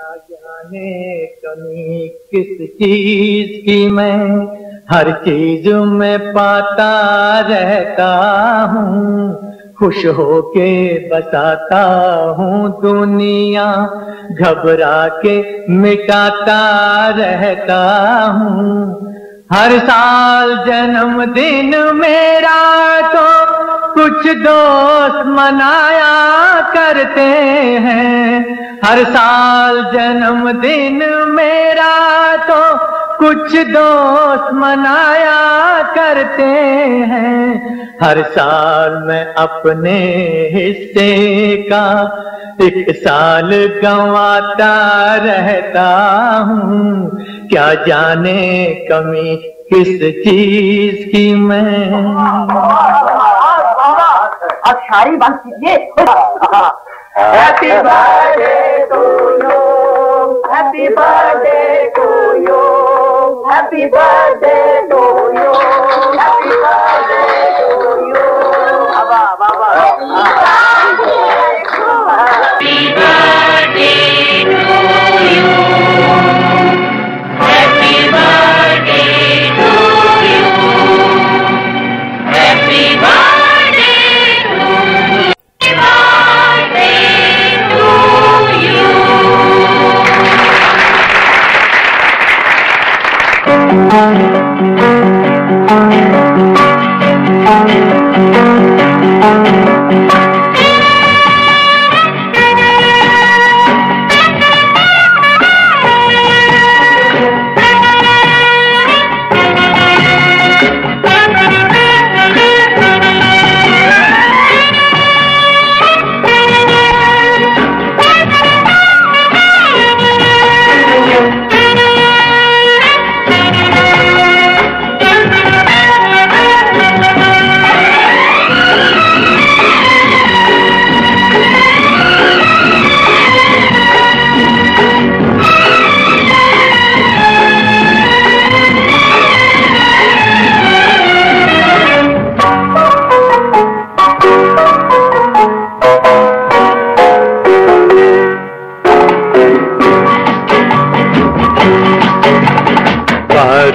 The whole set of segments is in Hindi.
जाने कमी किस चीज़ की मैं हर चीज़ में पाता रहता हूँ। खुश हो के बताता हूँ दुनिया घबरा के मिटाता रहता हूँ। हर साल जन्मदिन मेरा तो कुछ दोस्त मनाया करते हैं। हर साल जन्मदिन मेरा तो कुछ दोस्त मनाया करते हैं। हर साल मैं अपने हिस्से का एक साल गंवाता रहता हूँ। क्या जाने कमी किस चीज़ की मैं? अब सारी बात कीजिए। Happy birthday to you Happy birthday to you. Happy birthday to you. Happy birthday to you. Baba, Baba! बाबा बार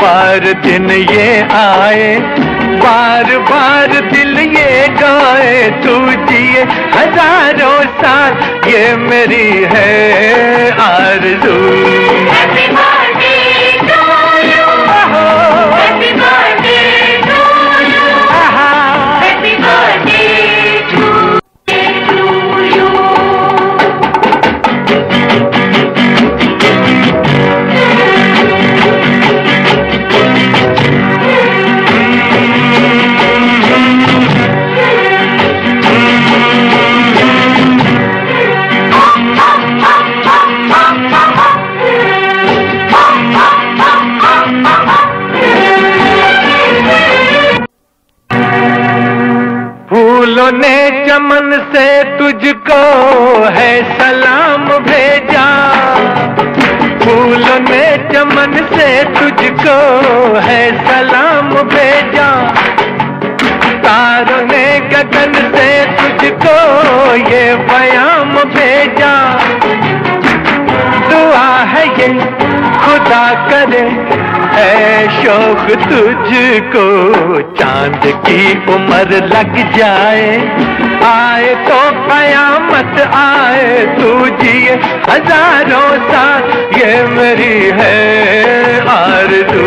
बार दिन ये आए बार बार दिल ये गाए, तू जिए हज़ारों साल, ये मेरी है आरज़ू। चमन से तुझको है सलाम भेजा। फूलों ने चमन से तुझको है सलाम भेजा। तारों ने गगन से तुझको ये बयाम भेजा। दुआ है ये है शौक तुझको, चाँद की उम्र लग जाए। आए तो कयामत आए, तू जिए हज़ारों साल, ये मेरी है आरज़ू।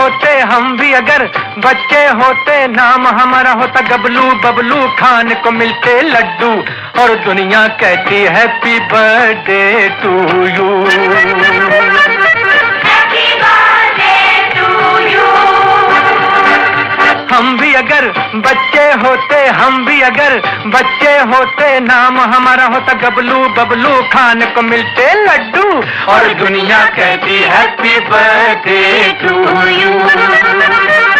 होते हम भी अगर बच्चे होते, नाम हमारा होता गबलू, बबलू खान को मिलते लड्डू, और दुनिया कहती हैप्पी बर्थडे टू यू हम भी अगर बच्चे होते, हम भी अगर बच्चे होते, नाम हमारा होता गबलू, बबलू खान को मिलते लड्डू। और दुनिया कहती हैप्पी बर्थडे टू यू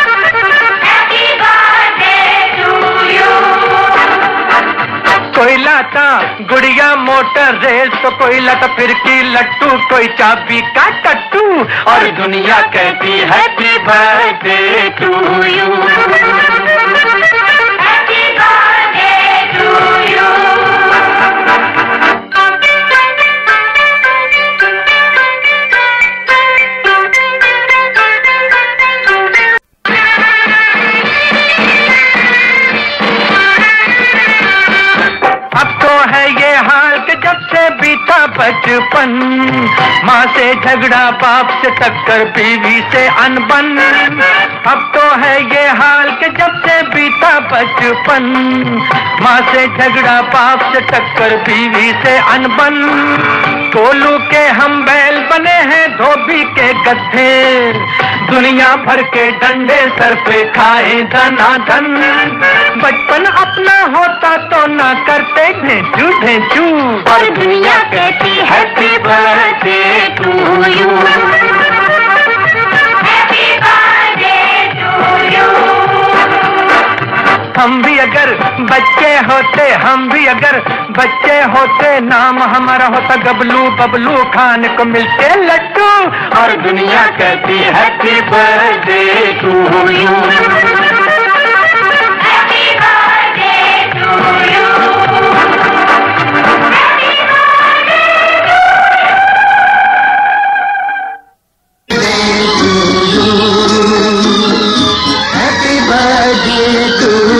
कोई लाता गुड़िया मोटर रेस तो कोई लाता फिर की लट्टू, कोई चाबी का टट्टू और दुनिया कहती हैप्पी बर्थडे टू यू। बचपन माँ से झगड़ा बाप से टक्कर, बीवी से अनबन। अब तो है ये हाल कि जब से बीता बचपन। माँ से झगड़ा बाप से टक्कर, बीवी से अनबन। कोलू के हम बैल बने हैं धोबी के गद्धे दुनिया भर के डंडे सर पे खाए धना धन बचपन अपना होता तो ना करते भेजू भेजू और दुनिया कहती हैप्पी बर्थडे। हम भी अगर बच्चे होते, हम भी अगर बच्चे होते, नाम हमारा होता गबलू बबलू खान को मिलते लड्डू, और दुनिया कहती हैप्पी बर्थडे टू यू दिए तू